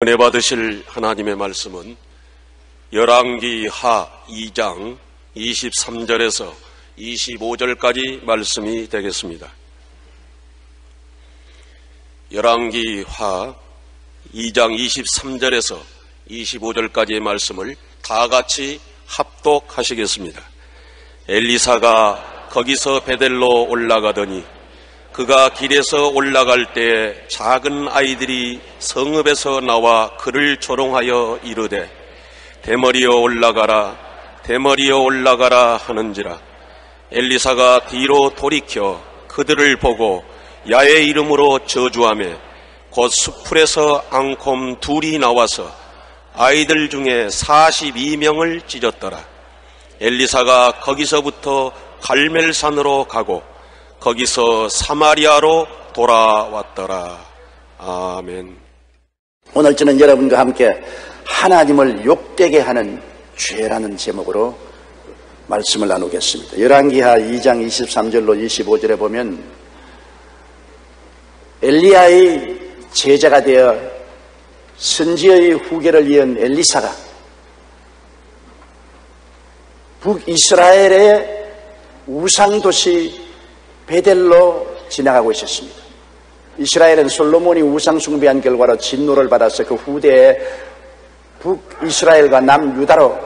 은혜 받으실 하나님의 말씀은 열왕기 하 2장 23절에서 25절까지 말씀이 되겠습니다. 열왕기 하 2장 23절에서 25절까지의 말씀을 다 같이 합독하시겠습니다. 엘리사가 거기서 베델로 올라가더니 그가 길에서 올라갈 때 작은 아이들이 성읍에서 나와 그를 조롱하여 이르되 대머리여 올라가라 대머리여 올라가라 하는지라 엘리사가 뒤로 돌이켜 그들을 보고 야의 이름으로 저주하며 곧 수풀에서 앙콤 둘이 나와서 아이들 중에 42명을 찢었더라. 엘리사가 거기서부터 갈멜산으로 가고 거기서 사마리아로 돌아왔더라. 아멘. 오늘 저는 여러분과 함께 하나님을 욕되게 하는 죄라는 제목으로 말씀을 나누겠습니다. 열왕기하 2장 23절로 25절에 보면 엘리야의 제자가 되어 선지의 후계를 이은 엘리사가 북이스라엘의 우상도시 베델로 지나가고 있었습니다. 이스라엘은 솔로몬이 우상 숭배한 결과로 진노를 받아서 그 후대에 북이스라엘과 남유다로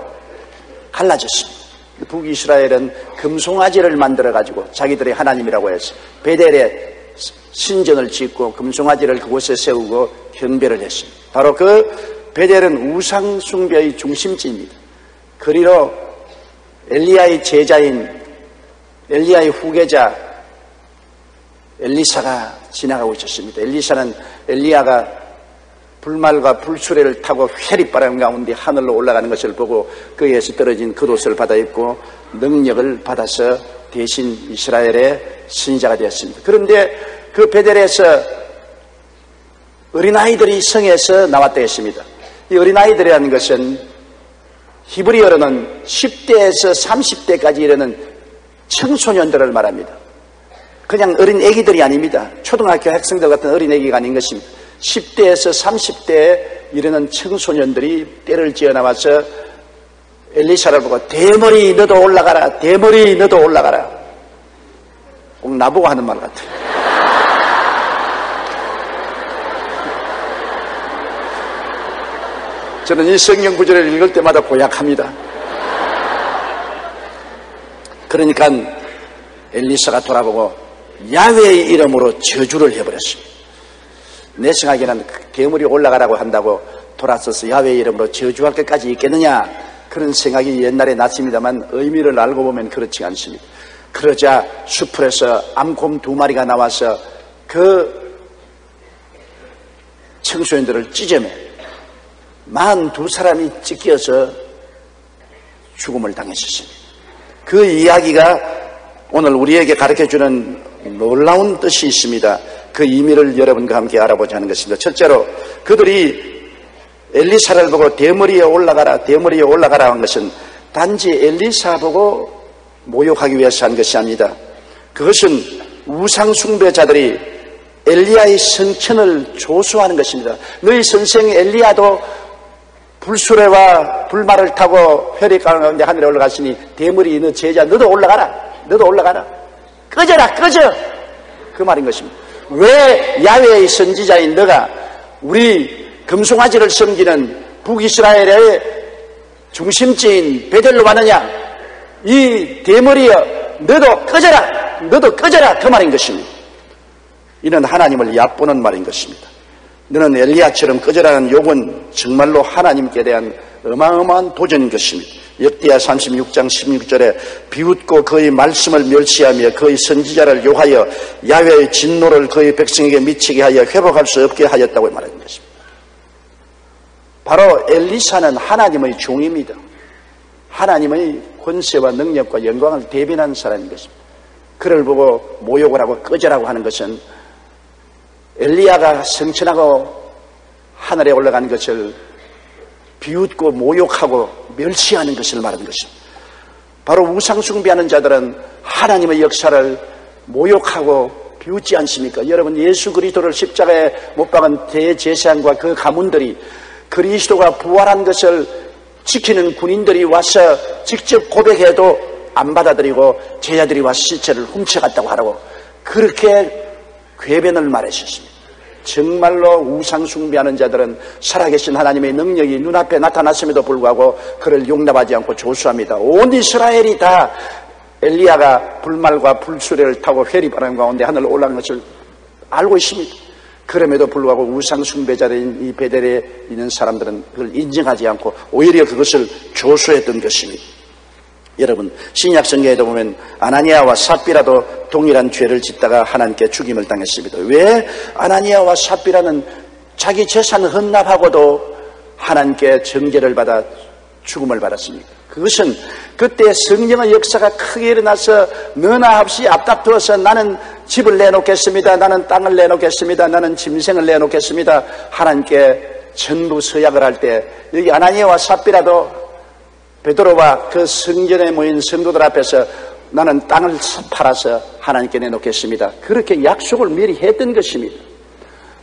갈라졌습니다. 북이스라엘은 금송아지를 만들어 가지고 자기들의 하나님이라고 해서 베델에 신전을 짓고 금송아지를 그곳에 세우고 경배를 했습니다. 바로 그 베델은 우상 숭배의 중심지입니다. 그리로 엘리야의 제자인 엘리야의 후계자 엘리사가 지나가고 있었습니다. 엘리사는 엘리야가 불말과 불수레를 타고 회리바람 가운데 하늘로 올라가는 것을 보고 그에서 떨어진 겉옷을 받아 입고 능력을 받아서 대신 이스라엘의 신자가 되었습니다. 그런데 그 베델에서 어린아이들이 성에서 나왔다 했습니다. 이 어린아이들이라는 것은 히브리어로는 10대에서 30대까지 이르는 청소년들을 말합니다. 그냥 어린 애기들이 아닙니다. 초등학교 학생들 같은 어린 애기가 아닌 것입니다. 10대에서 30대에 이르는 청소년들이 때를 지어 나와서 엘리사를 보고 대머리 너도 올라가라 대머리 너도 올라가라 꼭 나보고 하는 말 같아요 저는 이 성경 구절을 읽을 때마다 고약합니다 그러니까 엘리사가 돌아보고 야외의 이름으로 저주를 해버렸습니다. 내 생각에는 괴물이 올라가라고 한다고 돌아서서 야외의 이름으로 저주할 것까지 있겠느냐 그런 생각이 옛날에 났습니다만 의미를 알고 보면 그렇지 않습니다. 그러자 숲풀에서 암곰 두 마리가 나와서 그 청소년들을 찢어매 만 두 사람이 찢겨서 죽음을 당했었습니다. 그 이야기가 오늘 우리에게 가르쳐주는 놀라운 뜻이 있습니다. 그 의미를 여러분과 함께 알아보자 하는 것입니다. 첫째로 그들이 엘리사를 보고 대머리에 올라가라, 대머리에 올라가라 한 것은 단지 엘리사 보고 모욕하기 위해서 한 것이 아닙니다. 그것은 우상 숭배자들이 엘리야의 성천을 조수하는 것입니다. 너희 선생 엘리야도 불수레와 불말을 타고 혈액 가운데 하늘에 올라갔으니 대머리 너 제자 너도 올라가라. 너도 올라가라. 꺼져라 꺼져. 그 말인 것입니다. 왜 야외의 선지자인 너가 우리 금송아지를 섬기는 북이스라엘의 중심지인 베델로 가느냐? 이 대머리여 너도 꺼져라 너도 꺼져라. 그 말인 것입니다. 이는 하나님을 얕보는 말인 것입니다. 너는 엘리야처럼 꺼져라는 욕은 정말로 하나님께 대한 어마어마한 도전인 것입니다 역대하 36장 16절에 비웃고 그의 말씀을 멸시하며 그의 선지자를 요하여 야외의 진노를 그의 백성에게 미치게 하여 회복할 수 없게 하였다고 말하는 것입니다. 바로 엘리사는 하나님의 종입니다. 하나님의 권세와 능력과 영광을 대변하는 사람인 것입니다. 그를 보고 모욕을 하고 꺼져라고 하는 것은 엘리야가 성천하고 하늘에 올라가는 것을 비웃고 모욕하고 멸시하는 것을 말하는 것입니다. 바로 우상숭배하는 자들은 하나님의 역사를 모욕하고 비웃지 않습니까? 여러분 예수 그리스도를 십자가에 못 박은 대제사장과 그 가문들이 그리스도가 부활한 것을 지키는 군인들이 와서 직접 고백해도 안 받아들이고 제자들이 와서 시체를 훔쳐갔다고 하라고 그렇게 궤변을 말하셨습니다. 정말로 우상 숭배하는 자들은 살아계신 하나님의 능력이 눈앞에 나타났음에도 불구하고 그를 용납하지 않고 조수합니다. 온 이스라엘이 다 엘리야가 불말과 불수레를 타고 회리바람 가운데 하늘로 올라간 것을 알고 있습니다. 그럼에도 불구하고 우상 숭배자들인 이 베델에 있는 사람들은 그걸 인정하지 않고 오히려 그것을 조수했던 것입니다. 여러분 신약 성경에도 보면 아나니아와 삽비라도 동일한 죄를 짓다가 하나님께 죽임을 당했습니다. 왜 아나니아와 삽비라는 자기 재산을 헌납하고도 하나님께 정죄를 받아 죽음을 받았습니까? 그것은 그때 성령의 역사가 크게 일어나서 너나 없이 앞다투어서 나는 집을 내놓겠습니다. 나는 땅을 내놓겠습니다. 나는 짐승을 내놓겠습니다. 하나님께 전부 서약을 할 때 여기 아나니아와 삽비라도 베드로와 그 성전에 모인 성도들 앞에서 나는 땅을 팔아서 하나님께 내놓겠습니다. 그렇게 약속을 미리 했던 것입니다.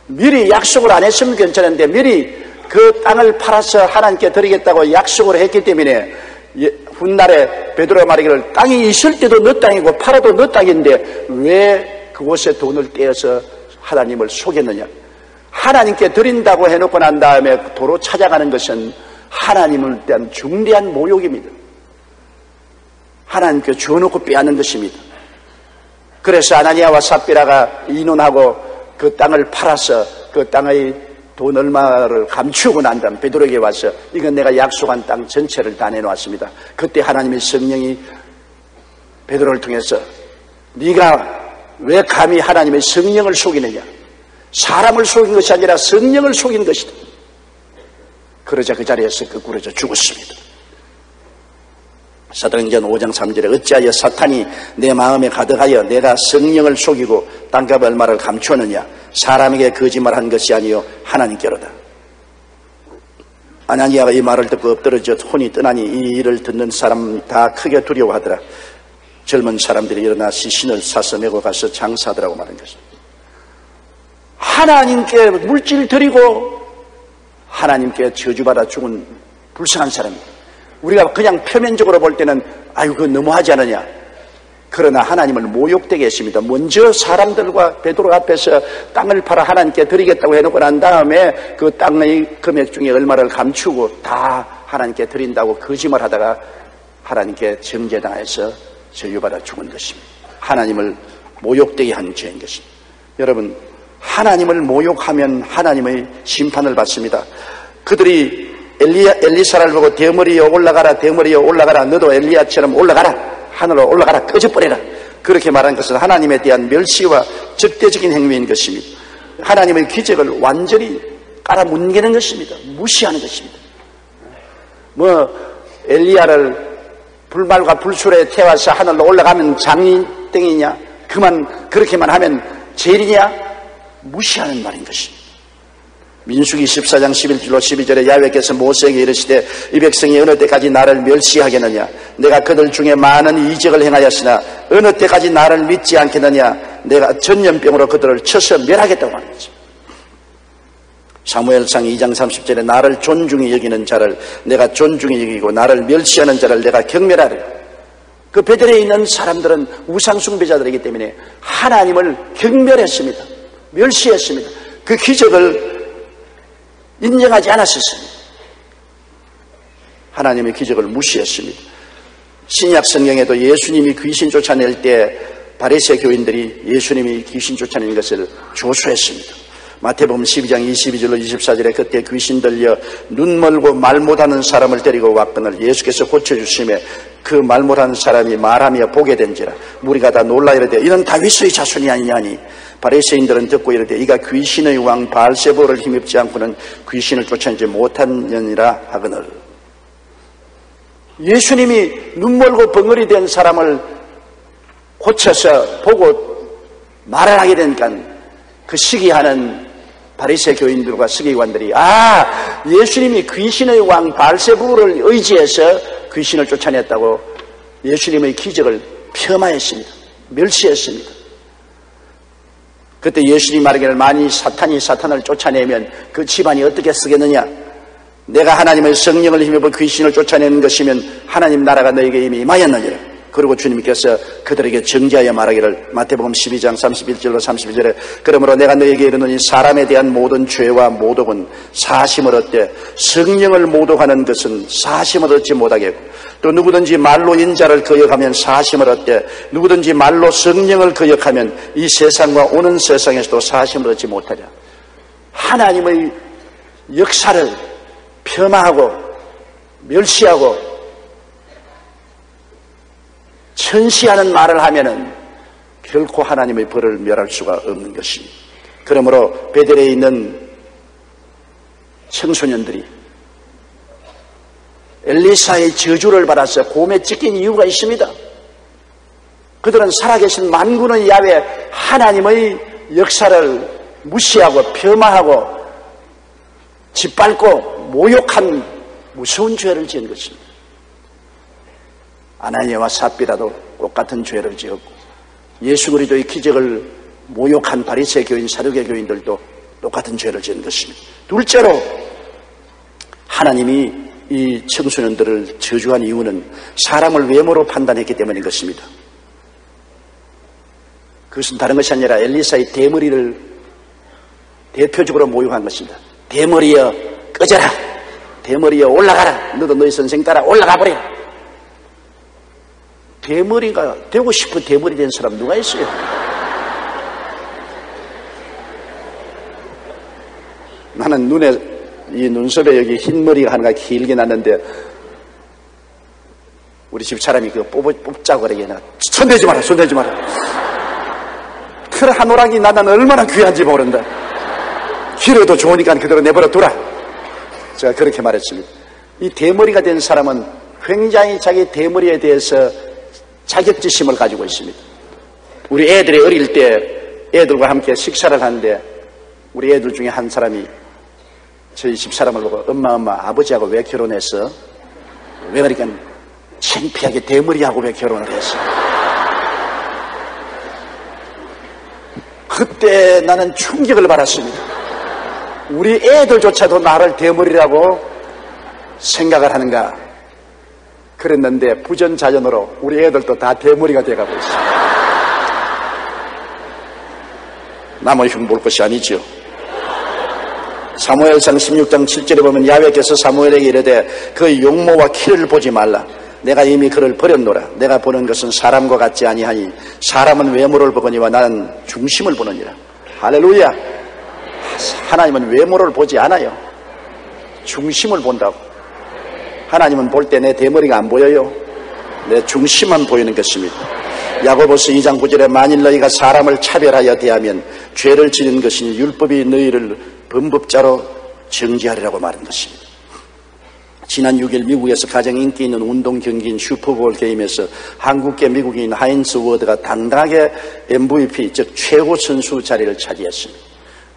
미리 약속을 안 했으면 괜찮은데 미리 그 땅을 팔아서 하나님께 드리겠다고 약속을 했기 때문에 예, 훗날에 베드로가 말하기를 땅이 있을 때도 너 땅이고 팔아도 너 땅인데 왜 그곳에 돈을 떼어서 하나님을 속였느냐? 하나님께 드린다고 해놓고 난 다음에 도로 찾아가는 것은 하나님을 대한 중대한 모욕입니다. 하나님께 주어놓고 빼앗는 것입니다. 그래서 아나니아와 삽비라가 이논하고 그 땅을 팔아서 그 땅의 돈 얼마를 감추고 난 다음 베드로에게 와서 이건 내가 약속한 땅 전체를 다 내놓았습니다. 그때 하나님의 성령이 베드로를 통해서 네가 왜 감히 하나님의 성령을 속이느냐? 사람을 속인 것이 아니라 성령을 속인 것이다. 그러자 그 자리에서 그꾸러져 죽었습니다. 사도행전 5장 3절에 어찌하여 사탄이 내 마음에 가득하여 내가 성령을 속이고 땅값 얼마를 감추었느냐 사람에게 거짓말한 것이 아니요 하나님께로다. 아나니아가 이 말을 듣고 엎드러져 혼이 떠나니 이 일을 듣는 사람 다 크게 두려워하더라. 젊은 사람들이 일어나 시신을 사서 메고 가서 장사하더라고 말한 것입니다. 하나님께 물질 드리고 하나님께 저주받아 죽은 불쌍한 사람입니다. 우리가 그냥 표면적으로 볼 때는 아유 그 너무하지 않느냐 그러나 하나님을 모욕되게 했습니다. 먼저 사람들과 베드로 앞에서 땅을 팔아 하나님께 드리겠다고 해놓고 난 다음에 그 땅의 금액 중에 얼마를 감추고 다 하나님께 드린다고 거짓말 하다가 하나님께 정죄당해서 저유받아 죽은 것입니다. 하나님을 모욕되게 한 죄인 것입니다. 여러분 하나님을 모욕하면 하나님의 심판을 받습니다. 그들이 엘리야, 엘리사를 보고 대머리에 올라가라, 대머리에 올라가라, 너도 엘리야처럼 올라가라, 하늘로 올라가라, 꺼져버려라. 그렇게 말한 것은 하나님에 대한 멸시와 적대적인 행위인 것입니다. 하나님의 기적을 완전히 깔아뭉개는 것입니다. 무시하는 것입니다. 뭐, 엘리야를 불말과 불술에 태워서 하늘로 올라가면 장땡이냐? 그만, 그렇게만 하면 죄이냐? 무시하는 말인 것입니다. 민수기 14장 11절로 12절에 야외께서 모세에게 이르시되 이 백성이 어느 때까지 나를 멸시하겠느냐? 내가 그들 중에 많은 이적을 행하였으나 어느 때까지 나를 믿지 않겠느냐? 내가 전염병으로 그들을 쳐서 멸하겠다고 하는 거죠. 사무엘상 2장 30절에 나를 존중히 여기는 자를 내가 존중히 여기고 나를 멸시하는 자를 내가 경멸하리. 그 베델에 있는 사람들은 우상숭배자들이기 때문에 하나님을 경멸했습니다 멸시했습니다 그 기적을 인정하지 않았었습니다. 하나님의 기적을 무시했습니다. 신약 성경에도 예수님이 귀신 쫓아낼 때 바리새 교인들이 예수님이 귀신 쫓아내는 것을 조수했습니다. 마태복음 12장 22절로 24절에 그때 귀신 들려 눈 멀고 말 못하는 사람을 데리고 왔거늘 예수께서 고쳐주심에 그 말 못하는 사람이 말하며 보게 된지라 무리가 다 놀라 이르되 이는 다윗의 자손이 아니냐니 바리새인들은 듣고 이르되 이가 귀신의 왕 바알세보를 힘입지 않고는 귀신을 쫓아내지 못한 년이라 하거늘. 예수님이 눈멀고 벙어리 된 사람을 고쳐서 보고 말을 하게 되니까 그 시기하는 바리새 교인들과 서기관들이 아 예수님이 귀신의 왕 바알세부를 의지해서 귀신을 쫓아냈다고 예수님의 기적을 폄하했습니다. 멸시했습니다. 그때 예수님 말하기를 만일 사탄이 사탄을 쫓아내면 그 집안이 어떻게 쓰겠느냐? 내가 하나님의 성령을 힘입어 귀신을 쫓아내는 것이면 하나님 나라가 너에게 이미 임하였느니라. 그리고 주님께서 그들에게 정지하여 말하기를 마태복음 12장 31절로 32절에 그러므로 내가 너에게 이르노니 사람에 대한 모든 죄와 모독은 사심을 얻되 성령을 모독하는 것은 사심을 얻지 못하겠고 또 누구든지 말로 인자를 거역하면 사심을 얻되 누구든지 말로 성령을 거역하면 이 세상과 오는 세상에서도 사심을 얻지 못하랴. 하나님의 역사를 폄하하고 멸시하고 천시하는 말을 하면은 결코 하나님의 벌을 멸할 수가 없는 것입니다. 그러므로 베델에 있는 청소년들이 엘리사의 저주를 받아서 곰에 찢긴 이유가 있습니다. 그들은 살아계신 만군의 야외 하나님의 역사를 무시하고 폄하하고 짓밟고 모욕한 무서운 죄를 지은 것입니다. 아나니아와 삽비라도 똑같은 죄를 지었고 예수 그리스도의 기적을 모욕한 바리새 교인, 사륙의 교인들도 똑같은 죄를 지은 것입니다. 둘째로 하나님이 이 청소년들을 저주한 이유는 사람을 외모로 판단했기 때문인 것입니다. 그것은 다른 것이 아니라 엘리사의 대머리를 대표적으로 모욕한 것입니다. 대머리여 꺼져라. 대머리여 올라가라. 너도 너희 선생 따라 올라가 버려. 대머리가 되고 싶은 대머리 된 사람 누가 있어요? 나는 눈에 이 눈썹에 여기 흰 머리가 하나가 길게 났는데 우리 집 사람이 그거 뽑, 뽑자고 그러게 나 손대지 마라 손대지 마라. 그한 오락이 나는 얼마나 귀한지 모른다. 길어도 좋으니까 그대로 내버려 두라. 제가 그렇게 말했습니다. 이 대머리가 된 사람은 굉장히 자기 대머리에 대해서 자격지심을 가지고 있습니다. 우리 애들이 어릴 때 애들과 함께 식사를 하는데 우리 애들 중에 한 사람이 저희 집 사람을 보고 엄마 엄마 아버지하고 왜 결혼했어? 왜 그러니까 창피하게 대머리하고 왜 결혼을 했어? 그때 나는 충격을 받았습니다. 우리 애들조차도 나를 대머리라고 생각을 하는가? 그랬는데 부전자전으로 우리 애들도 다 대머리가 돼가고 있어요. 남의 흉볼 것이 아니죠. 사무엘상 16장 7절에 보면 야외께서 사무엘에게 이르되 그의 용모와 키를 보지 말라. 내가 이미 그를 버렸노라. 내가 보는 것은 사람과 같지 아니하니 사람은 외모를 보거니와 나는 중심을 보느니라. 할렐루야. 하나님은 외모를 보지 않아요. 중심을 본다고. 하나님은 볼 때 내 대머리가 안 보여요. 내 중심만 보이는 것입니다. 야고보스 2장 9절에 만일 너희가 사람을 차별하여 대하면 죄를 지는 것이니 율법이 너희를 범법자로 정지하리라고 말한 것입니다. 지난 6일 미국에서 가장 인기 있는 운동 경기인 슈퍼볼 게임에서 한국계 미국인 하인스 워드가 당당하게 MVP, 즉 최고 선수 자리를 차지했습니다.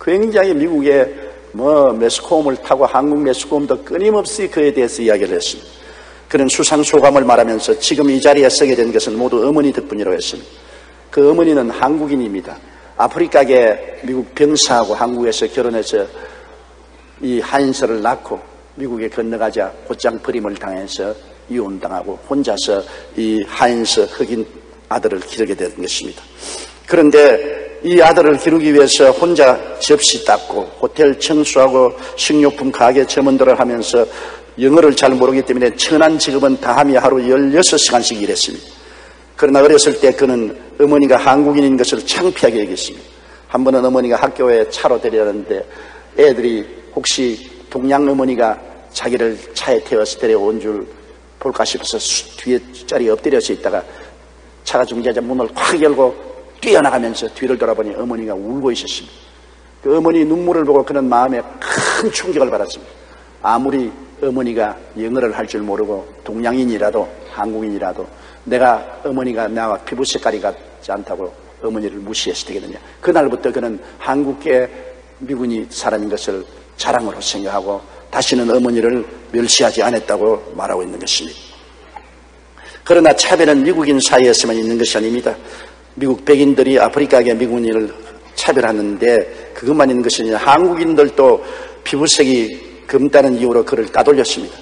굉장히 미국의 뭐 매스컴을 타고 한국 매스컴도 끊임없이 그에 대해서 이야기를 했습니다. 그런 수상 소감을 말하면서 지금 이 자리에 서게 된 것은 모두 어머니 덕분이라고 했습니다. 그 어머니는 한국인입니다. 아프리카계 미국 병사하고 한국에서 결혼해서 이 한인서를 낳고 미국에 건너가자 곧장 버림을 당해서 이혼당하고 혼자서 이 하인서 흑인 아들을 기르게 된 것입니다. 그런데 이 아들을 기르기 위해서 혼자 접시 닦고 호텔 청소하고 식료품 가게 점원들을 하면서 영어를 잘 모르기 때문에 천한 직업은 다함이 하루 16시간씩 일했습니다. 그러나 어렸을 때 그는 어머니가 한국인인 것을 창피하게 여겼습니다. 한 번은 어머니가 학교에 차로 데려가는데 애들이 혹시 동양 어머니가 자기를 차에 태워서 데려온 줄 볼까 싶어서 뒤에 자리에 엎드려서 있다가 차가 중지하자 문을 확 열고 뛰어나가면서 뒤를 돌아보니 어머니가 울고 있었습니다. 그 어머니 눈물을 보고 그는 마음에 큰 충격을 받았습니다. 아무리 어머니가 영어를 할 줄 모르고 동양인이라도 한국인이라도 내가 어머니가 나와 피부 색깔이 같지 않다고 어머니를 무시했을 때겠느냐. 그날부터 그는 한국계 미군이 사람인 것을 자랑으로 생각하고 다시는 어머니를 멸시하지 않았다고 말하고 있는 것입니다. 그러나 차별은 미국인 사이에서만 있는 것이 아닙니다. 미국 백인들이 아프리카계 미국인을 차별하는데 그것만 있는 것이 아니라 한국인들도 피부색이 금다는 이유로 그를 따돌렸습니다.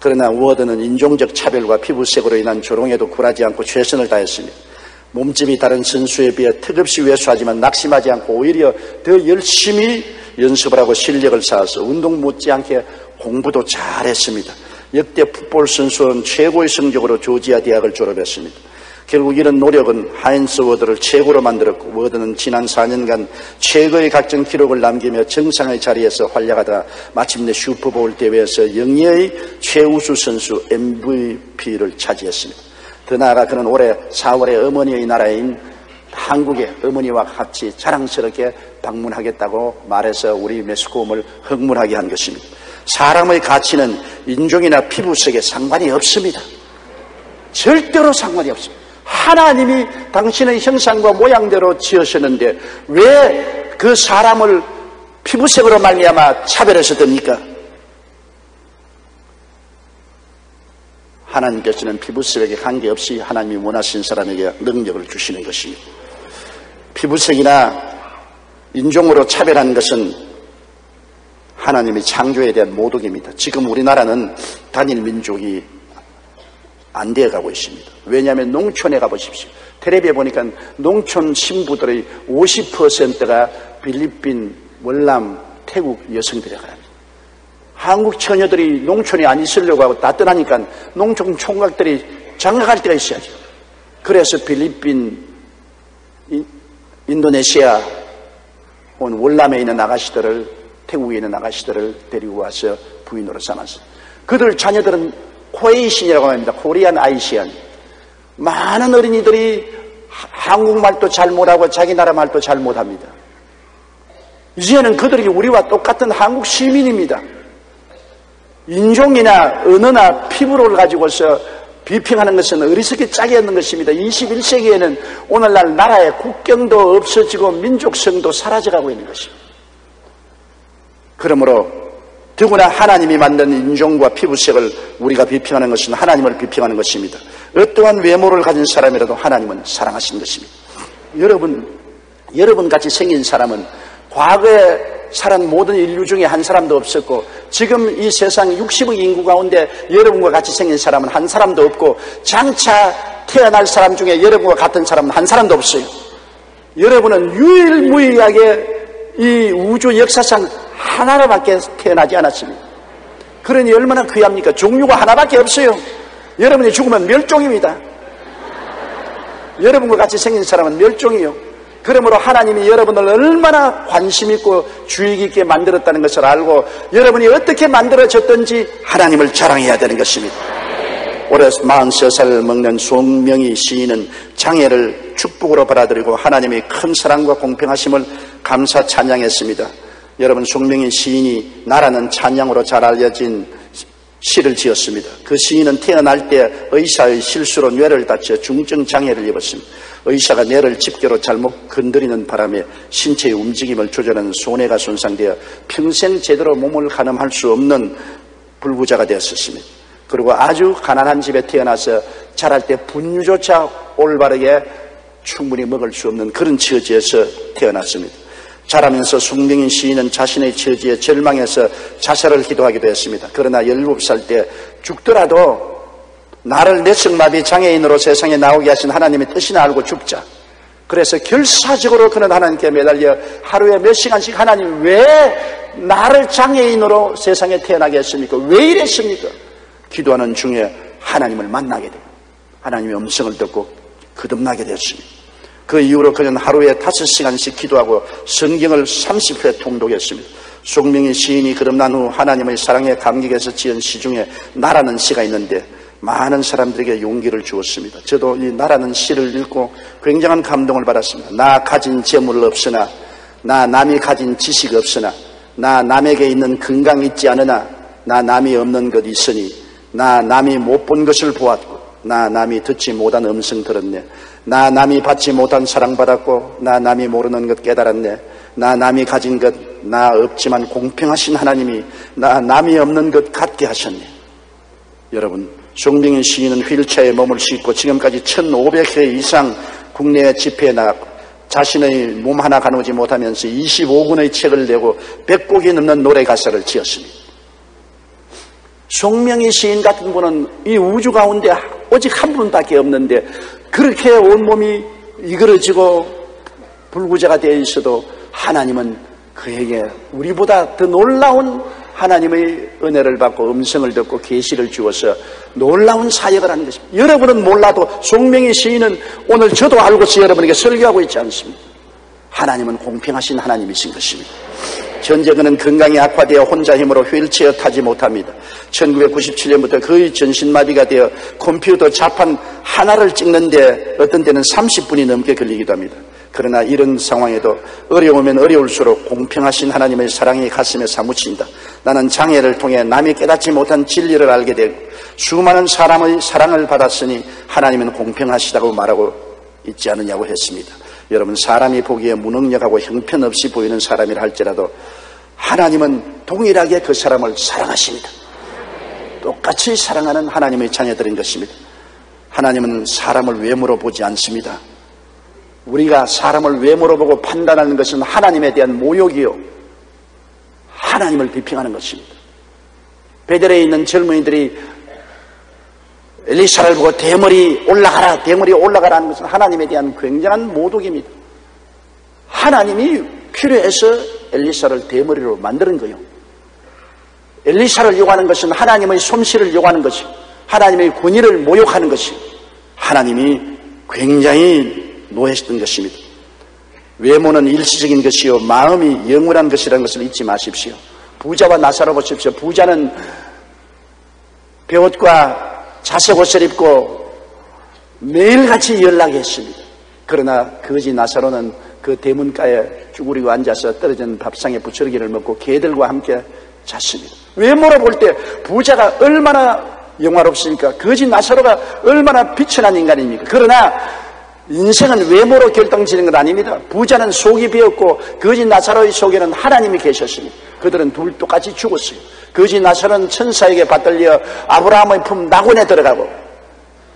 그러나 워드는 인종적 차별과 피부색으로 인한 조롱에도 굴하지 않고 최선을 다했습니다. 몸집이 다른 선수에 비해 턱없이 왜소하지만 낙심하지 않고 오히려 더 열심히 연습을 하고 실력을 쌓아서 운동 못지않게 공부도 잘했습니다. 역대 풋볼 선수는 최고의 성적으로 조지아 대학을 졸업했습니다. 결국 이런 노력은 하인스 워드를 최고로 만들었고 워드는 지난 4년간 최고의 각종 기록을 남기며 정상의 자리에서 활약하다 마침내 슈퍼볼 대회에서 영예의 최우수 선수 MVP를 차지했습니다. 더 나아가 그는 올해 4월에 어머니의 나라인 한국의 어머니와 같이 자랑스럽게 방문하겠다고 말해서 우리 메스코움을 흥분하게 한 것입니다. 사람의 가치는 인종이나 피부색에 상관이 없습니다. 절대로 상관이 없습니다. 하나님이 당신의 형상과 모양대로 지으셨는데 왜 그 사람을 피부색으로 말미암아 차별해서 됩니까? 하나님께서는 피부색에 관계없이 하나님이 원하신 사람에게 능력을 주시는 것입니다. 피부색이나 인종으로 차별하는 것은 하나님의 창조에 대한 모독입니다. 지금 우리나라는 단일 민족이 안 되어 가고 있습니다. 왜냐하면 농촌에 가보십시오. 텔레비에 보니까 농촌 신부들의 50%가 필리핀, 월남, 태국 여성들이라 합니다. 한국 처녀들이 농촌에 안 있으려고 하고 다 떠나니까 농촌 총각들이 장가갈 때가 있어야죠. 그래서 필리핀, 인도네시아, 온 월남에 있는 아가씨들을 태국에 있는 아가씨들을 데리고 와서 부인으로 삼았어. 그들 자녀들은 코에이신이라고 합니다. 코리안 아이시안. 많은 어린이들이 한국말도 잘 못하고 자기 나라 말도 잘 못합니다. 이제는 그들이 우리와 똑같은 한국 시민입니다. 인종이나 언어나 피부를 가지고서 비평하는 것은 어리석게 짝이 없는 것입니다. 21세기에는 오늘날 나라의 국경도 없어지고 민족성도 사라져가고 있는 것입니다. 그러므로 더구나 하나님이 만든 인종과 피부색을 우리가 비평하는 것은 하나님을 비평하는 것입니다. 어떠한 외모를 가진 사람이라도 하나님은 사랑하신 것입니다. 여러분, 여러분 같이 생긴 사람은 과거에 살은 모든 인류 중에 한 사람도 없었고 지금 이 세상 60억 인구 가운데 여러분과 같이 생긴 사람은 한 사람도 없고 장차 태어날 사람 중에 여러분과 같은 사람은 한 사람도 없어요. 여러분은 유일무이하게 이 우주 역사상 하나로밖에 태어나지 않았습니다. 그러니 얼마나 귀합니까? 종류가 하나밖에 없어요. 여러분이 죽으면 멸종입니다. 여러분과 같이 생긴 사람은 멸종이요. 그러므로 하나님이 여러분을 얼마나 관심 있고 주의 깊게 만들었다는 것을 알고 여러분이 어떻게 만들어졌던지 하나님을 자랑해야 되는 것입니다. 올해 43살 먹는 송명희 시인은 장애를 축복으로 받아들이고 하나님의 큰 사랑과 공평하심을 감사 찬양했습니다. 여러분 송명희 시인이 나라는 찬양으로 잘 알려진 시를 지었습니다. 그 시인은 태어날 때 의사의 실수로 뇌를 다쳐 중증 장애를 입었습니다. 의사가 뇌를 집게로 잘못 건드리는 바람에 신체의 움직임을 조절하는 손해가 손상되어 평생 제대로 몸을 가늠할 수 없는 불구자가 되었습니다. 그리고 아주 가난한 집에 태어나서 자랄 때 분유조차 올바르게 충분히 먹을 수 없는 그런 처지에서 태어났습니다. 자라면서 숙명인 시인은 자신의 처지에 절망해서 자살을 기도하기도 했습니다. 그러나 17살 때 죽더라도 나를 내성마비 장애인으로 세상에 나오게 하신 하나님의 뜻이나 알고 죽자. 그래서 결사적으로 그는 하나님께 매달려 하루에 몇 시간씩 하나님 왜 나를 장애인으로 세상에 태어나게 했습니까? 왜 이랬습니까? 기도하는 중에 하나님을 만나게 돼요. 하나님의 음성을 듣고 거듭나게 되었습니다. 그 이후로 그는 하루에 다섯 시간씩 기도하고 성경을 30회 통독했습니다. 송명희 시인이 거듭난 후 하나님의 사랑에 감격해서 지은 시 중에 나라는 시가 있는데 많은 사람들에게 용기를 주었습니다. 저도 이 나라는 시를 읽고 굉장한 감동을 받았습니다. 나 가진 재물 없으나 나 남이 가진 지식 없으나 나 남에게 있는 건강 있지 않으나 나 남이 없는 것 있으니 나 남이 못 본 것을 보았고 나 남이 듣지 못한 음성 들었네. 나 남이 받지 못한 사랑받았고 나 남이 모르는 것 깨달았네. 나 남이 가진 것 나 없지만 공평하신 하나님이 나 남이 없는 것 같게 하셨네. 여러분 송병인 시인은 휠체어에 몸을 싣고 지금까지 1500회 이상 국내 집회에 나갔고 자신의 몸 하나 가누지 못하면서 25권의 책을 내고 100곡이 넘는 노래 가사를 지었습니다. 송명희 시인 같은 분은 이 우주 가운데 오직 한 분밖에 없는데 그렇게 온몸이 이그러지고 불구자가 되어 있어도 하나님은 그에게 우리보다 더 놀라운 하나님의 은혜를 받고 음성을 듣고 계시를 주어서 놀라운 사역을 하는 것입니다. 여러분은 몰라도 송명희 시인은 오늘 저도 알고서 여러분에게 설교하고 있지 않습니다. 하나님은 공평하신 하나님이신 것입니다. 현재 그는 건강이 악화되어 혼자 힘으로 휠체어 타지 못합니다. 1997년부터 거의 전신마비가 되어 컴퓨터 자판 하나를 찍는데 어떤 때는 30분이 넘게 걸리기도 합니다. 그러나 이런 상황에도 어려우면 어려울수록 공평하신 하나님의 사랑이 가슴에 사무친다. 나는 장애를 통해 남이 깨닫지 못한 진리를 알게 되고 수많은 사람의 사랑을 받았으니 하나님은 공평하시다고 말하고 있지 않느냐고 했습니다. 여러분 사람이 보기에 무능력하고 형편없이 보이는 사람이라 할지라도 하나님은 동일하게 그 사람을 사랑하십니다. 똑같이 사랑하는 하나님의 자녀들인 것입니다. 하나님은 사람을 외모로 보지 않습니다. 우리가 사람을 외모로 보고 판단하는 것은 하나님에 대한 모욕이요. 하나님을 비평하는 것입니다. 베델에 있는 젊은이들이 엘리사를 보고 대머리 올라가라, 대머리 올라가라는 것은 하나님에 대한 굉장한 모독입니다. 하나님이 필요해서 엘리사를 대머리로 만드는 거예요. 엘리사를 요구하는 것은 하나님의 솜씨를 요구하는 것이 하나님의 권위를 모욕하는 것이 하나님이 굉장히 노했던 것입니다. 외모는 일시적인 것이요 마음이 영원한 것이라는 것을 잊지 마십시오. 부자와 나사로 보십시오. 부자는 배옷과 자색 옷을 입고 매일같이 연락했습니다. 그러나 거지 나사로는 그 대문가에 쭈그리고 앉아서 떨어진 밥상에 부처르기를 먹고 개들과 함께 잤습니다. 외모로 볼 때 부자가 얼마나 영화롭습니까? 거지 나사로가 얼마나 비천한 인간입니까? 그러나 인생은 외모로 결정지는 것 아닙니다. 부자는 속이 비었고 거지 나사로의 속에는 하나님이 계셨습니다. 그들은 둘 똑같이 죽었어요. 거지 나사로는 천사에게 받들려 아브라함의 품 낙원에 들어가고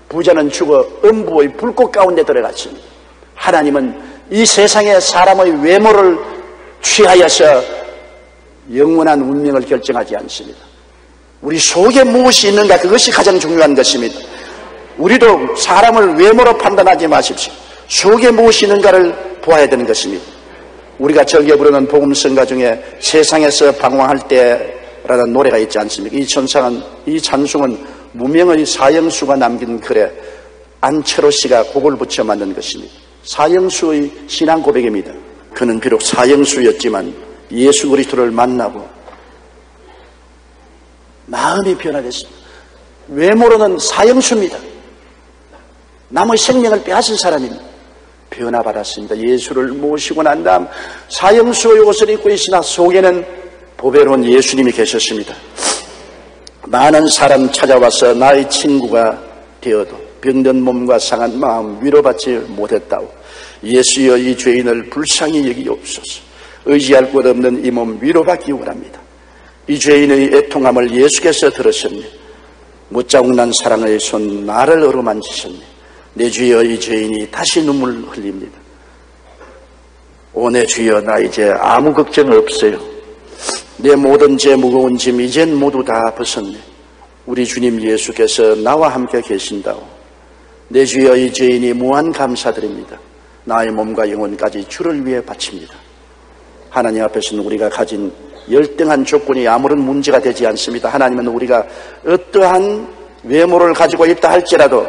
부자는 죽어 음부의 불꽃 가운데 들어갔습니다. 하나님은 이 세상의 사람의 외모를 취하여서 영원한 운명을 결정하지 않습니다. 우리 속에 무엇이 있는가 그것이 가장 중요한 것입니다. 우리도 사람을 외모로 판단하지 마십시오. 속에 무엇이 있는가를 보아야 되는 것입니다. 우리가 즐겨 부르는 복음성가 중에 세상에서 방황할 때 라는 노래가 있지 않습니까? 이 천상은, 이 찬송은 무명의 사형수가 남긴 글에 안철호 씨가 곡을 붙여 만든 것입니다. 사형수의 신앙 고백입니다. 그는 비록 사형수였지만 예수 그리스도를 만나고 마음이 변화됐습니다. 외모로는 사형수입니다. 남의 생명을 빼앗은 사람입니다. 변화받았습니다. 예수를 모시고 난 다음 사형수의 옷을 입고 있으나 속에는 보배로운 예수님이 계셨습니다. 많은 사람 찾아와서 나의 친구가 되어도 병든 몸과 상한 마음 위로받지 못했다고 예수여 이 죄인을 불쌍히 여기옵소서 의지할 곳 없는 이 몸 위로받기 원합니다. 이 죄인의 애통함을 예수께서 들으셨네. 못자국난 사랑의 손 나를 어루만지셨네. 내 주여 이 죄인이 다시 눈물 흘립니다. 오내 주여 나 이제 아무 걱정 없어요. 내 모든 죄 무거운 짐 이젠 모두 다 벗었네. 우리 주님 예수께서 나와 함께 계신다고. 내 주여 이 죄인이 무한 감사드립니다. 나의 몸과 영혼까지 주를 위해 바칩니다. 하나님 앞에서는 우리가 가진 열등한 조건이 아무런 문제가 되지 않습니다. 하나님은 우리가 어떠한 외모를 가지고 있다 할지라도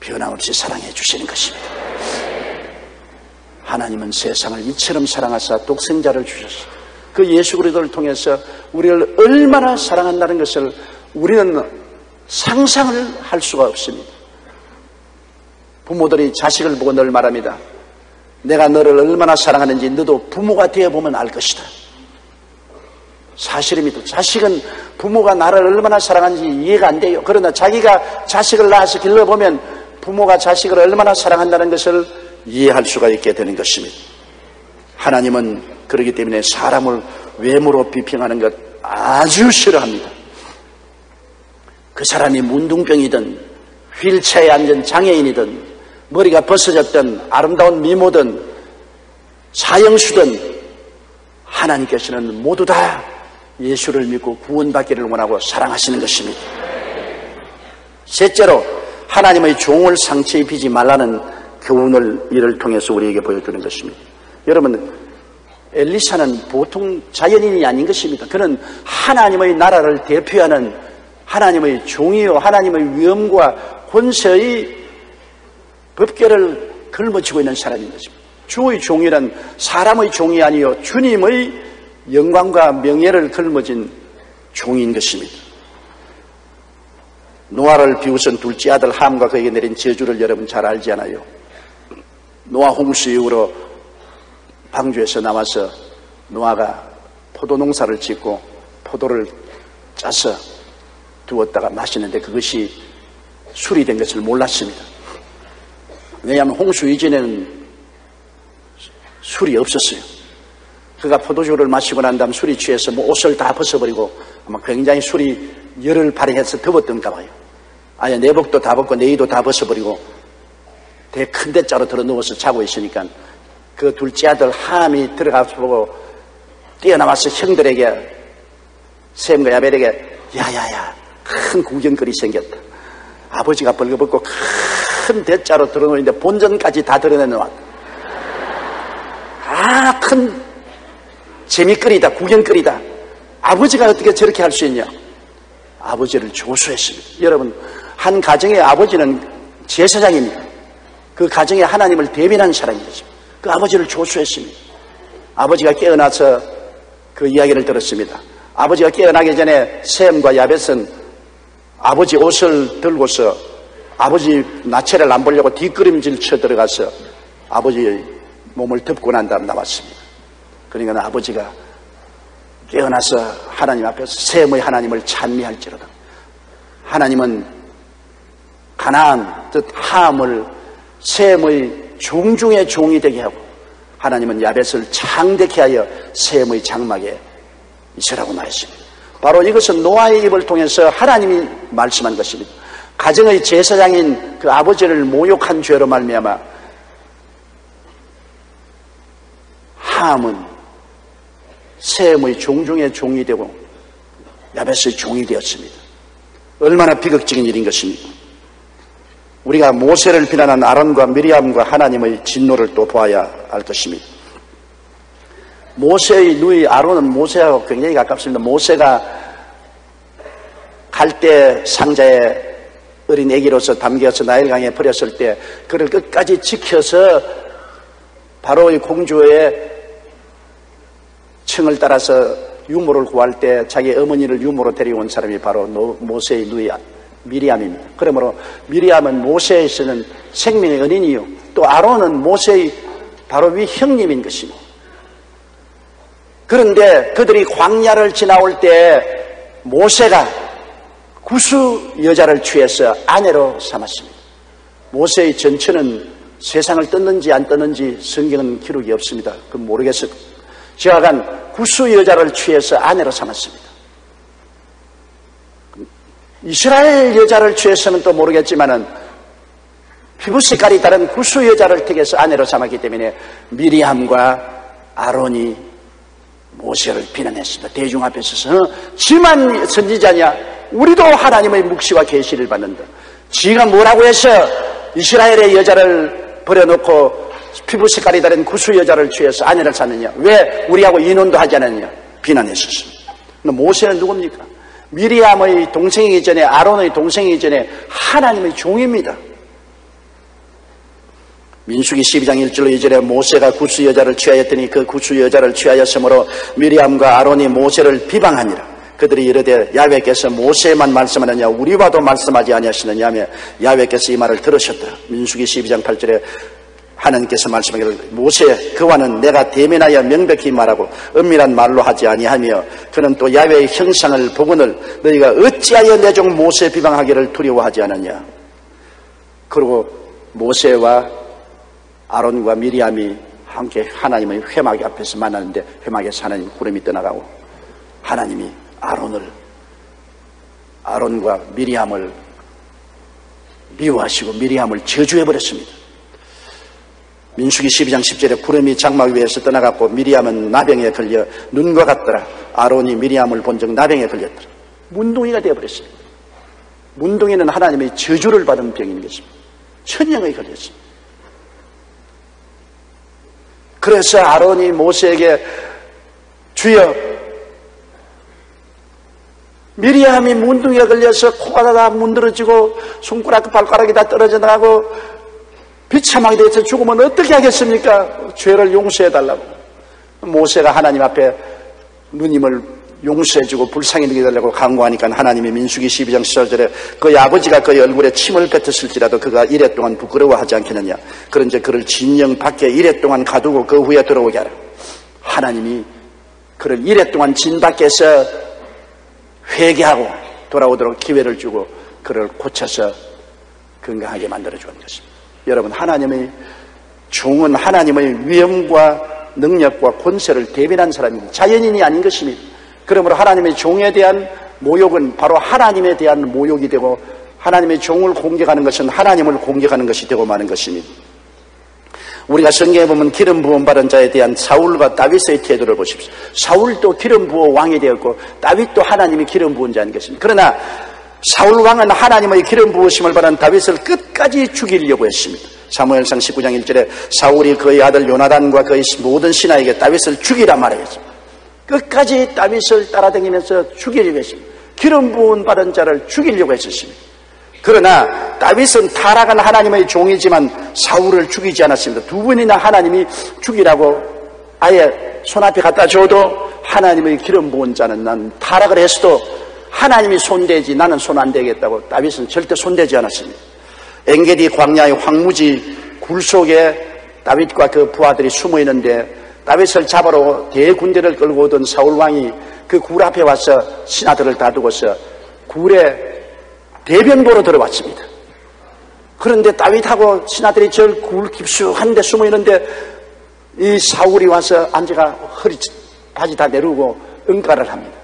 변함없이 사랑해 주시는 것입니다. 하나님은 세상을 이처럼 사랑하사 독생자를 주셨어. 그 예수 그리스도를 통해서 우리를 얼마나 사랑한다는 것을 우리는 상상을 할 수가 없습니다. 부모들이 자식을 보고 늘 말합니다. 내가 너를 얼마나 사랑하는지 너도 부모가 되어보면 알 것이다. 사실입니다. 자식은 부모가 나를 얼마나 사랑하는지 이해가 안 돼요. 그러나 자기가 자식을 낳아서 길러보면 부모가 자식을 얼마나 사랑한다는 것을 이해할 수가 있게 되는 것입니다. 하나님은 그러기 때문에 사람을 외모로 비평하는 것 아주 싫어합니다. 그 사람이 문둥병이든 휠체어에 앉은 장애인이든 머리가 벗어졌던 아름다운 미모든 사형수든 하나님께서는 모두 다 예수를 믿고 구원받기를 원하고 사랑하시는 것입니다. 셋째로 하나님의 종을 상처 입히지 말라는 교훈을 이를 통해서 우리에게 보여주는 것입니다. 여러분 엘리사는 보통 자연인이 아닌 것입니다. 그는 하나님의 나라를 대표하는 하나님의 종이요 하나님의 위엄과 권세의 법계를 걸머쥐고 있는 사람인 것입니다. 주의 종이란 사람의 종이 아니요 주님의 영광과 명예를 걸머진 종인 것입니다. 노아를 비웃은 둘째 아들 함과 그에게 내린 저주를 여러분 잘 알지 않아요? 노아 홍수 이후로 방주에서 나와서 노아가 포도 농사를 짓고 포도를 짜서 두었다가 마시는데 그것이 술이 된 것을 몰랐습니다. 왜냐하면 홍수 이전에는 술이 없었어요. 그가 포도주를 마시고 난 다음 술이 취해서 뭐 옷을 다 벗어버리고 아마 굉장히 술이 열을 발휘해서 더웠던가 봐요. 아예 내복도 다 벗고 내의도 다 벗어버리고 대큰 대자로 들어 누워서 자고 있으니까 그 둘째 아들 함이 들어가서 보고 뛰어나와서 형들에게 샘과 야벨에게 야야야 큰 구경거리 생겼다. 아버지가 벌거벗고 큰 대자로 들어놓는데 본전까지 다 드러내놓았다. 아, 큰 재미거리다, 구경거리다. 아버지가 어떻게 저렇게 할 수 있냐? 아버지를 조수했습니다. 여러분, 한 가정의 아버지는 제사장입니다. 그 가정에 하나님을 대변한 사람이죠. 그 아버지를 조수했습니다. 아버지가 깨어나서 그 이야기를 들었습니다. 아버지가 깨어나기 전에 샘과 야벳은 아버지 옷을 들고서 아버지 나체를 안 보려고 뒷걸음질 쳐 들어가서 아버지의 몸을 덮고 난 다음 나왔습니다. 그러니까 아버지가 깨어나서 하나님 앞에서 샘의 하나님을 찬미할지로다. 하나님은 가나안, 뜻 함을 샘의 종중의 종이 되게 하고 하나님은 야벳을 창대케 하여 샘의 장막에 있으라고 말했습니다. 바로 이것은 노아의 입을 통해서 하나님이 말씀한 것입니다. 가정의 제사장인 그 아버지를 모욕한 죄로 말미암아 함은 셈의 종중의 종이 되고 야벳의 종이 되었습니다. 얼마나 비극적인 일인 것입니까? 우리가 모세를 비난한 아론과 미리암과 하나님의 진노를 또 보아야 할 것입니다. 모세의 누이 아론은 모세하고 굉장히 가깝습니다. 모세가 갈대 상자에 어린 애기로서 담겨서 나일강에 버렸을 때 그를 끝까지 지켜서 바로 이 공주의 청을 따라서 유모를 구할 때 자기 어머니를 유모로 데려온 사람이 바로 모세의 누이 미리암입니다. 그러므로 미리암은 모세에 서는 생명의 은인이요. 또 아론은 모세의 바로 위 형님인 것입니다. 그런데 그들이 광야를 지나올 때 모세가 구수 여자를 취해서 아내로 삼았습니다. 모세의 전처는 세상을 떴는지 안 떴는지 성경은 기록이 없습니다. 그 모르겠어요. 저하간 구수 여자를 취해서 아내로 삼았습니다. 이스라엘 여자를 취해서는 또 모르겠지만은 피부 색깔이 다른 구수 여자를 택해서 아내로 삼았기 때문에 미리함과 아론이 모세를 비난했습니다. 대중 앞에 서서 지만 선지자냐? 우리도 하나님의 묵시와 계시를 받는다. 지가 뭐라고 해서 이스라엘의 여자를 버려놓고 피부 색깔이 다른 구수 여자를 취해서 아내를 찾느냐? 왜 우리하고 인혼도 하지 않았냐? 비난했었습니다. 모세는 누굽니까? 미리암의 동생이기 전에 아론의 동생이기 전에 하나님의 종입니다. 민수기 12장 1절로 2절에 모세가 구수 여자를 취하였더니 그 구수 여자를 취하였으므로 미리암과 아론이 모세를 비방하니라. 그들이 이르되 야외께서 모세만 말씀하느냐 우리와도 말씀하지 아니하시느냐 하며 야외께서 이 말을 들으셨다. 민수기 12장 8절에 하나님께서 말씀하기를 모세 그와는 내가 대면하여 명백히 말하고 은밀한 말로 하지 아니하며 그는 또 야외의 형상을 보고는 너희가 어찌하여 내 종 모세 비방하기를 두려워하지 않았냐 그리고 모세와 아론과 미리암이 함께 하나님의 회막 앞에서 만나는데 회막에서 하나님 구름이 떠나가고 하나님이 아론을 아론과 미리암을 미워하시고 미리암을 저주해 버렸습니다. 민수기 12장 10절에 구름이 장막 위에서 떠나갔고 미리암은 나병에 걸려 눈과 같더라. 아론이 미리암을 본적 나병에 걸렸더라. 문둥이가 되어버렸습니다. 문둥이는 하나님의 저주를 받은 병인 것입니다. 천령에 걸렸습니다. 그래서 아론이 모세에게 주여 미리암이 문둥이가 걸려서 코가 다 문드러지고 손가락 발가락이 다 떨어져 나가고 비참하게 돼서 죽으면 어떻게 하겠습니까? 죄를 용서해 달라고 모세가 하나님 앞에 누님을 용서해주고 불쌍히 여기 달라고 강구하니까 하나님이 민수기 12장 14절에 그 아버지가 그의 얼굴에 침을 뱉었을지라도 그가 이래 동안 부끄러워하지 않겠느냐 그런즉 그를 진영 밖에 이래 동안 가두고 그 후에 들어오게 하라 하나님이 그를 이래 동안 진 밖에서 회개하고 돌아오도록 기회를 주고 그를 고쳐서 건강하게 만들어 주는 것입니다. 여러분 하나님의 종은 하나님의 위엄과 능력과 권세를 대변한 사람입니다. 자연인이 아닌 것입니다. 그러므로 하나님의 종에 대한 모욕은 바로 하나님에 대한 모욕이 되고 하나님의 종을 공격하는 것은 하나님을 공격하는 것이 되고 마는 것입니다. 우리가 성경에 보면 기름 부음 받은 자에 대한 사울과 다윗의 태도를 보십시오. 사울도 기름 부어 왕이 되었고 다윗도 하나님이 기름 부은 자인 것입니다. 그러나 사울 왕은 하나님의 기름 부으심을 받은 다윗을 끝까지 죽이려고 했습니다. 사무엘상 19장 1절에 사울이 그의 아들 요나단과 그의 모든 신하에게 다윗을 죽이라 말하였습니다. 끝까지 다윗을 따라다니면서 죽이려고 했습니다. 기름 부은 받은 자를 죽이려고 했었습니다. 그러나 다윗은 타락한 하나님의 종이지만 사울을 죽이지 않았습니다. 두 번이나 하나님이 죽이라고 아예 손앞에 갖다 줘도 하나님의 기름 부은 자는 난 타락을 했어도 하나님이 손대지 나는 손 안 대겠다고 다윗은 절대 손대지 않았습니다. 엥게디 광야의 황무지 굴 속에 다윗과 그 부하들이 숨어 있는데 다윗을 잡으러 대군대를 끌고 오던 사울 왕이 그 굴 앞에 와서 신하들을 다두고서 굴에 대변 보러 들어왔습니다. 그런데 다윗하고 신하들이 절굴 깊숙한 데 숨어 있는데 이 사울이 와서 앉아가 허리 바지 다 내리고 응가를 합니다.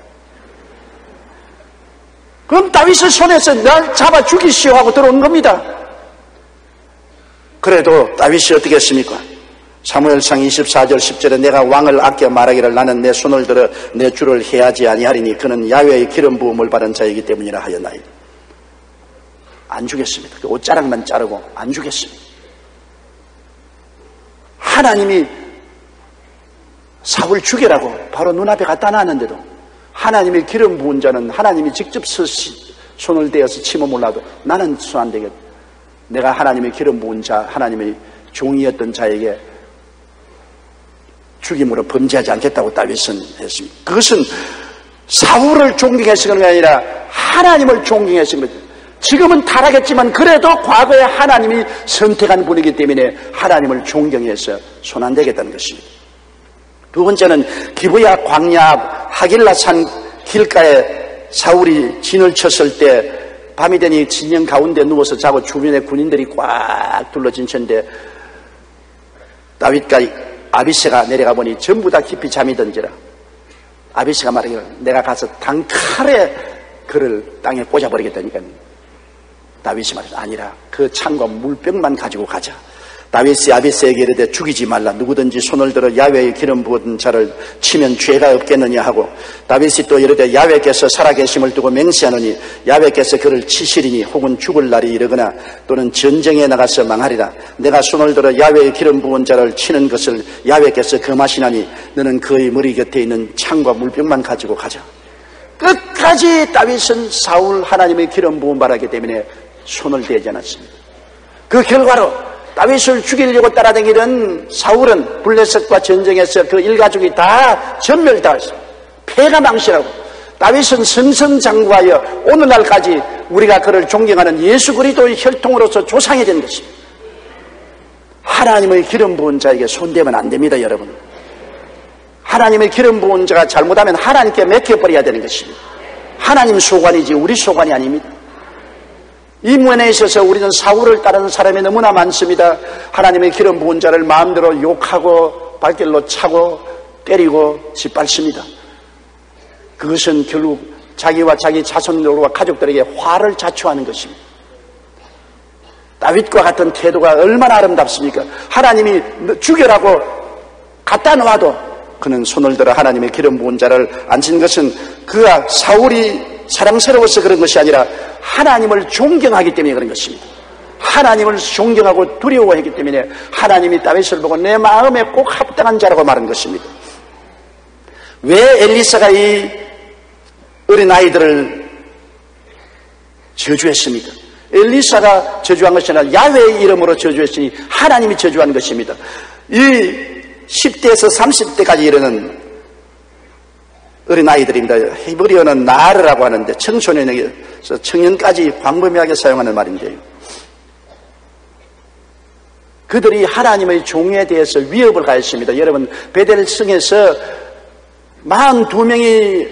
그럼 다윗의 손에서 날 잡아 죽이시오 하고 들어온 겁니다. 그래도 다윗이 어떻게 했습니까? 사무엘상 24절 10절에 내가 왕을 아껴 말하기를 나는 내 손을 들어 내 주를 해하지 아니하리니 그는 야외의 기름 부음을 받은 자이기 때문이라 하였나이다. 안 주겠습니다. 그 옷자락만 자르고 안 주겠습니다. 하나님이 사울 죽여라고 바로 눈앞에 갖다 놨는데도 하나님의 기름 부은 자는 하나님이 직접 서시, 손을 대어서 치면 몰라도 나는 손안 되겠다. 내가 하나님의 기름 부은 자, 하나님의 종이었던 자에게 죽임으로 범죄하지 않겠다고 다윗은 했습니다. 그것은 사울을 존경해서 그런 게 아니라 하나님을 존경해서 그런 거죠. 지금은 타락했지만 그래도 과거에 하나님이 선택한 분이기 때문에 하나님을 존경해서 손 안 대겠다는 것입니다. 두 번째는 기부야 광야 하길라산 길가에 사울이 진을 쳤을 때 밤이 되니 진영 가운데 누워서 자고 주변에 군인들이 꽉 둘러진 채인데 다윗과 아비세가 내려가 보니 전부 다 깊이 잠이 든지라 아비세가 말하기를 내가 가서 단칼에 그를 땅에 꽂아버리겠다니까 다윗이 말했다. 아니라 그 창과 물병만 가지고 가자. 다윗이 아비스에게 이르되 죽이지 말라. 누구든지 손을 들어 야외의 기름 부은 자를 치면 죄가 없겠느냐 하고 다윗이 또 이르되 야외께서 살아계심을 두고 맹세하느니 야외께서 그를 치시리니 혹은 죽을 날이 이르거나 또는 전쟁에 나가서 망하리라. 내가 손을 들어 야외의 기름 부은 자를 치는 것을 야외께서 금하시나니 너는 그의 머리 곁에 있는 창과 물병만 가지고 가자. 끝까지 다윗은 사울 하나님의 기름 부은 바라기 때문에 손을 대지 않았습니다. 그 결과로 다윗을 죽이려고 따라다니던 사울은 블레셋과 전쟁에서 그 일가족이 다 전멸당했습니다. 폐가 망신하고 다윗은 승승장구하여 오늘날까지 우리가 그를 존경하는 예수 그리스도의 혈통으로서 조상이 된 것입니다. 하나님의 기름 부은 자에게 손대면 안 됩니다, 여러분. 하나님의 기름 부은 자가 잘못하면 하나님께 맡겨버려야 되는 것입니다. 하나님 소관이지 우리 소관이 아닙니다. 이 면에 있어서 우리는 사울을 따르는 사람이 너무나 많습니다. 하나님의 기름 부은 자를 마음대로 욕하고 발길로 차고 때리고 짓밟습니다. 그것은 결국 자기와 자기 자손들과 가족들에게 화를 자초하는 것입니다. 다윗과 같은 태도가 얼마나 아름답습니까? 하나님이 죽여라고 갖다 놓아도 그는 손을 들어 하나님의 기름 부은 자를 앉힌 것은 그가 사울이 사랑스러워서 그런 것이 아니라 하나님을 존경하기 때문에 그런 것입니다. 하나님을 존경하고 두려워하기 때문에 하나님이 다윗을 보고 내 마음에 꼭 합당한 자라고 말한 것입니다. 왜 엘리사가 이 어린 아이들을 저주했습니까? 엘리사가 저주한 것이 아니라 야훼의 이름으로 저주했으니 하나님이 저주한 것입니다. 이 10대에서 30대까지 이르는 어린 아이들입니다. 히브리어는 나르라고 하는데 청소년에게서 청년까지 광범위하게 사용하는 말인데요. 그들이 하나님의 종에 대해서 위협을 가했습니다. 여러분 베델성에서 42명이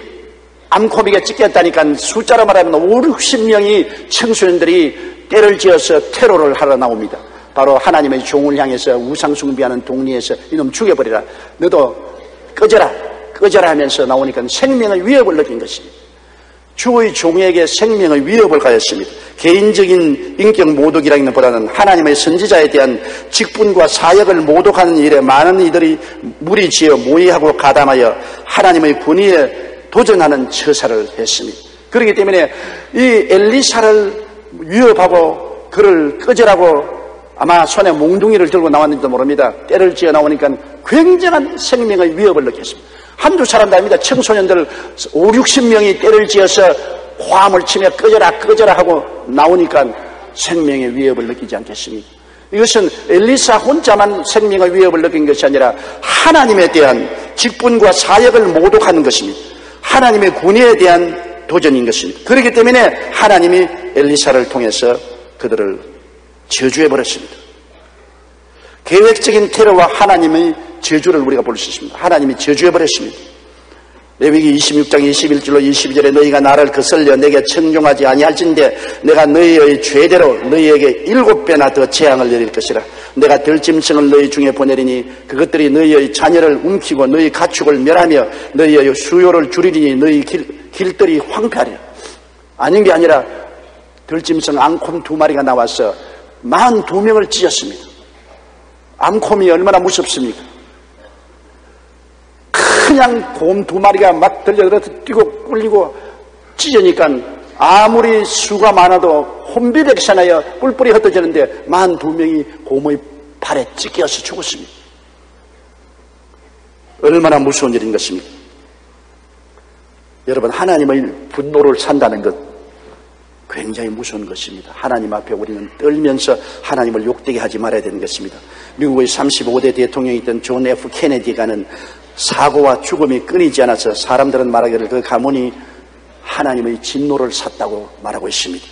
암코비가 찍혔다니까 숫자로 말하면 5, 60명이 청소년들이 때를 지어서 테러를 하러 나옵니다. 바로 하나님의 종을 향해서 우상 숭배하는 동리에서 이놈 죽여버리라. 너도 꺼져라. 꺼져라 하면서 나오니까 생명의 위협을 느낀 것입니다. 주의 종에게 생명의 위협을 가했습니다. 개인적인 인격 모독이라기는 보다는 하나님의 선지자에 대한 직분과 사역을 모독하는 일에 많은 이들이 무리지어 모의하고 가담하여 하나님의 군의에 도전하는 처사를 했습니다. 그렇기 때문에 이 엘리사를 위협하고 그를 꺼져라고 아마 손에 몽둥이를 들고 나왔는지도 모릅니다. 때를 지어 나오니까 굉장한 생명의 위협을 느꼈습니다. 한두 사람도 아닙니다. 청소년들 5, 60명이 때를 지어서 화음을 치며 꺼져라 꺼져라 하고 나오니까 생명의 위협을 느끼지 않겠습니까? 이것은 엘리사 혼자만 생명의 위협을 느낀 것이 아니라 하나님에 대한 직분과 사역을 모독하는 것입니다. 하나님의 군의에 대한 도전인 것입니다. 그렇기 때문에 하나님이 엘리사를 통해서 그들을 저주해 버렸습니다. 계획적인 테러와 하나님의 저주를 우리가 볼 수 있습니다. 하나님이 저주해 버렸습니다. 레위기 26장 21절로 22절에 너희가 나를 거슬려 내게 청종하지 아니할진대 내가 너희의 죄대로 너희에게 일곱 배나 더 재앙을 내릴 것이라 내가 들짐승을 너희 중에 보내리니 그것들이 너희의 자녀를 움키고 너희 가축을 멸하며 너희의 수요를 줄이리니 너희 길, 길들이 황폐하리라 아닌 게 아니라 들짐승 앙콤 두 마리가 나와서 만두 명을 찢었습니다 암콤이 얼마나 무섭습니까 그냥 곰 두 마리가 막 들려들어서 뛰고 꿀리고 찢으니까 아무리 수가 많아도 혼비백산하여 뿔뿔이 흩어지는데 만 두 명이 곰의 발에 찢겨서 죽었습니다. 얼마나 무서운 일인 것입니까? 여러분 하나님의 분노를 산다는 것 굉장히 무서운 것입니다. 하나님 앞에 우리는 떨면서 하나님을 욕되게 하지 말아야 되는 것입니다. 미국의 35대 대통령이던 존 F 케네디가는 사고와 죽음이 끊이지 않아서 사람들은 말하기를 그 가문이 하나님의 진노를 샀다고 말하고 있습니다.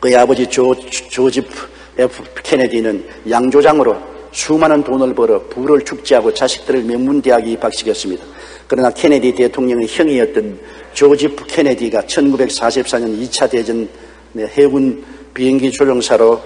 그의 아버지 조, 조지 F. 케네디는 양조장으로 수많은 돈을 벌어 부를 축제하고 자식들을 명문대학에 입학시켰습니다. 그러나 케네디 대통령의 형이었던 조지프 케네디가 1944년 2차 대전 해군 비행기 조종사로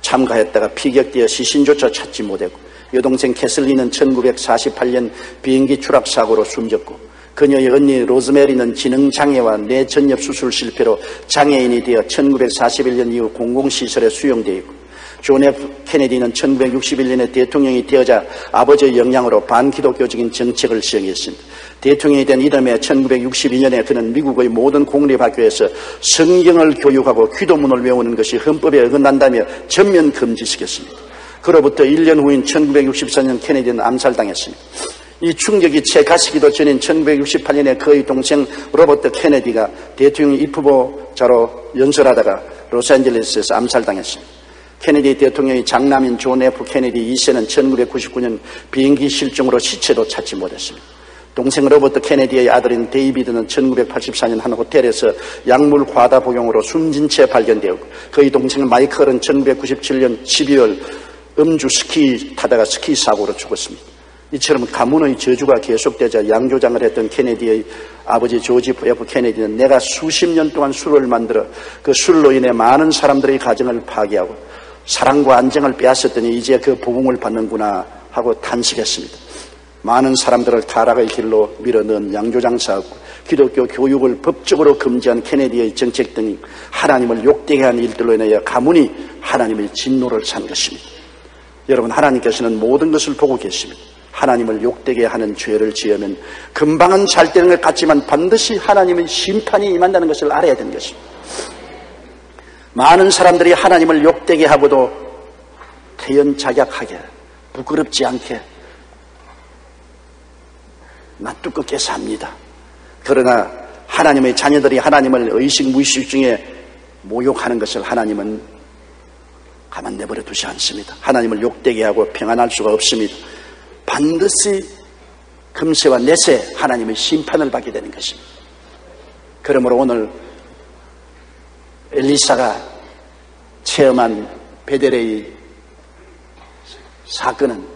참가했다가 피격되어 시신조차 찾지 못했고 여동생 캐슬리는 1948년 비행기 추락 사고로 숨졌고 그녀의 언니 로즈메리는 지능장애와 뇌전엽 수술 실패로 장애인이 되어 1941년 이후 공공시설에 수용되어 있고 존 F. 케네디는 1961년에 대통령이 되자 아버지의 영향으로 반기독교적인 정책을 시행했습니다. 대통령이 된 이듬해 1962년에 그는 미국의 모든 공립학교에서 성경을 교육하고 기도문을 외우는 것이 헌법에 어긋난다며 전면 금지시켰습니다. 그로부터 1년 후인 1964년 케네디는 암살당했습니다. 이 충격이 채 가시기도 전인 1968년에 그의 동생 로버트 케네디가 대통령 입후보자로 연설하다가 로스앤젤레스에서 암살당했습니다. 케네디 대통령의 장남인 존 F. 케네디 2세는 1999년 비행기 실종으로 시체도 찾지 못했습니다. 동생 로버트 케네디의 아들인 데이비드는 1984년 한 호텔에서 약물 과다 복용으로 숨진 채 발견되었고 그의 동생 마이클은 1997년 12월 음주 스키 타다가 스키 사고로 죽었습니다. 이처럼 가문의 저주가 계속되자 양조장을 했던 케네디의 아버지 조지 F. 케네디는 내가 수십 년 동안 술을 만들어 그 술로 인해 많은 사람들의 가정을 파괴하고 사랑과 안정을 빼앗았더니 이제 그 보응을 받는구나 하고 탄식했습니다. 많은 사람들을 타락의 길로 밀어넣은 양조장사하고 기독교 교육을 법적으로 금지한 케네디의 정책 등이 하나님을 욕되게 한 일들로 인하여 가문이 하나님의 진노를 산 것입니다. 여러분 하나님께서는 모든 것을 보고 계십니다. 하나님을 욕되게 하는 죄를 지으면 금방은 잘 되는 것 같지만 반드시 하나님의 심판이 임한다는 것을 알아야 되는 것입니다. 많은 사람들이 하나님을 욕되게 하고도 태연자약하게 부끄럽지 않게 낯두껍게 삽니다. 그러나 하나님의 자녀들이 하나님을 의식 무의식 중에 모욕하는 것을 하나님은 가만 내버려 두지 않습니다. 하나님을 욕되게 하고 평안할 수가 없습니다. 반드시 금세와 내세 하나님의 심판을 받게 되는 것입니다. 그러므로 오늘 엘리사가 체험한 베델의 사건은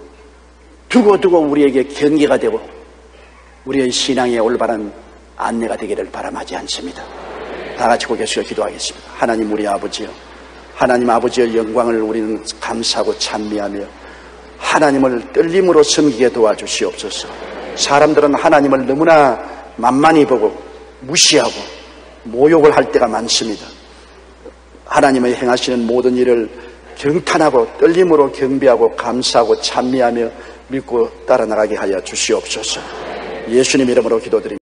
두고두고 우리에게 경계가 되고 우리의 신앙의 올바른 안내가 되기를 바람하지 않습니다. 다 같이 고개 숙여 기도하겠습니다. 하나님 우리 아버지요. 하나님 아버지의 영광을 우리는 감사하고 찬미하며 하나님을 떨림으로 섬기게 도와주시옵소서. 사람들은 하나님을 너무나 만만히 보고 무시하고 모욕을 할 때가 많습니다. 하나님의 행하시는 모든 일을 경탄하고 떨림으로 경배하고 감사하고 찬미하며 믿고 따라 나가게 하여 주시옵소서. 예수님 이름으로 기도드립니다.